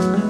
Bye.